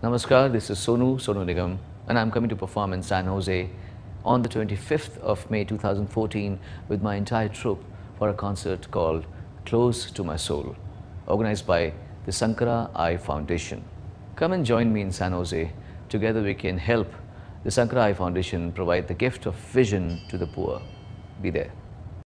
Namaskar, this is Sonu, Sonu Nigam, and I'm coming to perform in San Jose on the 25th of May 2014 with my entire troupe for a concert called Close to My Soul, organized by the Sankara Eye Foundation. Come and join me in San Jose. Together we can help the Sankara Eye Foundation provide the gift of vision to the poor. Be there.